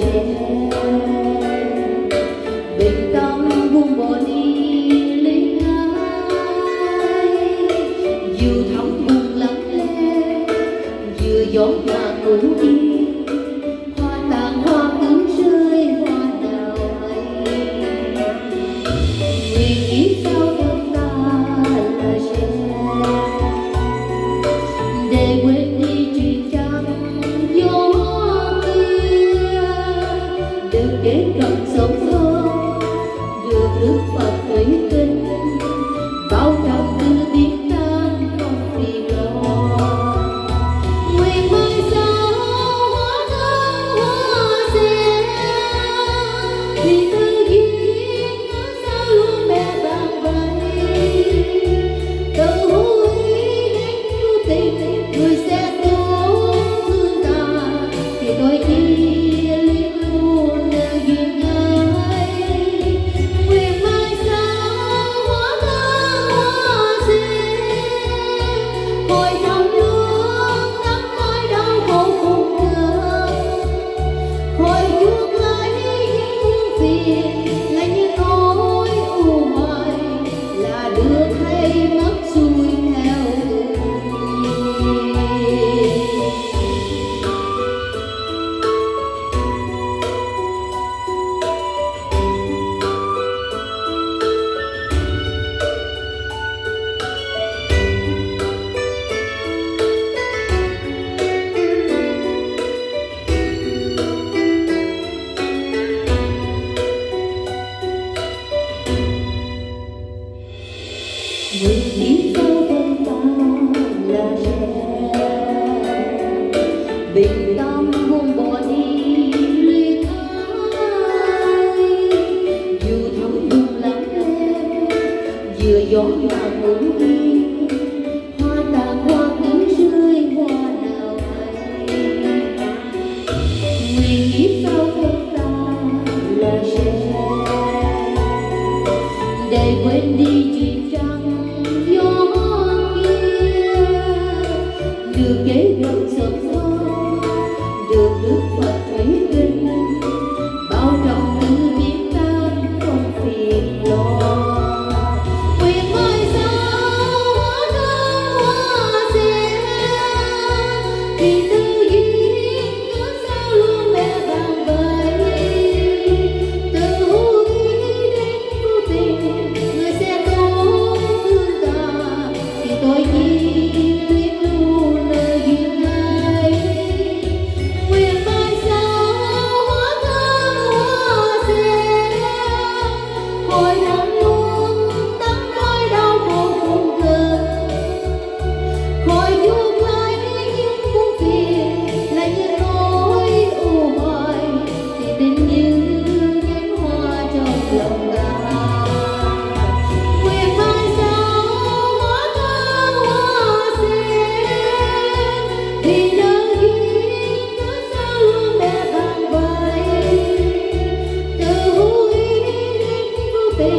trẻ bình tâm buông bỏ đi lấy ai dù thắm buồn lặng lẽ vừa gió mà ngủ mưa cận sống bình tâm không bỏ đi, lê thái dù thắm thương lắm em vừa gió mà cũng đi. Hoa tàn hoa cứ rơi, hoa nào hay. Nguyện kiếp sau không ta là sẽ để quên đi chuyện trăng gió kia. Được kế gắn sớm sớm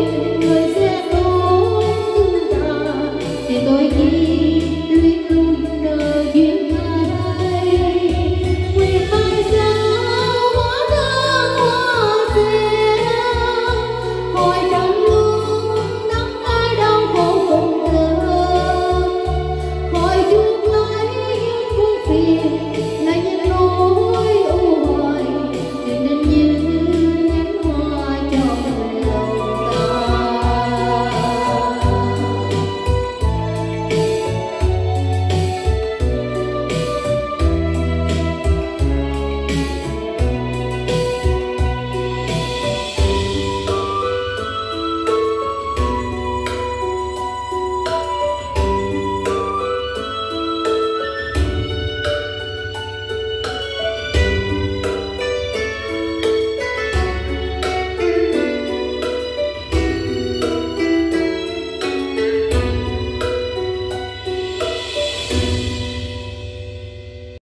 Thank you.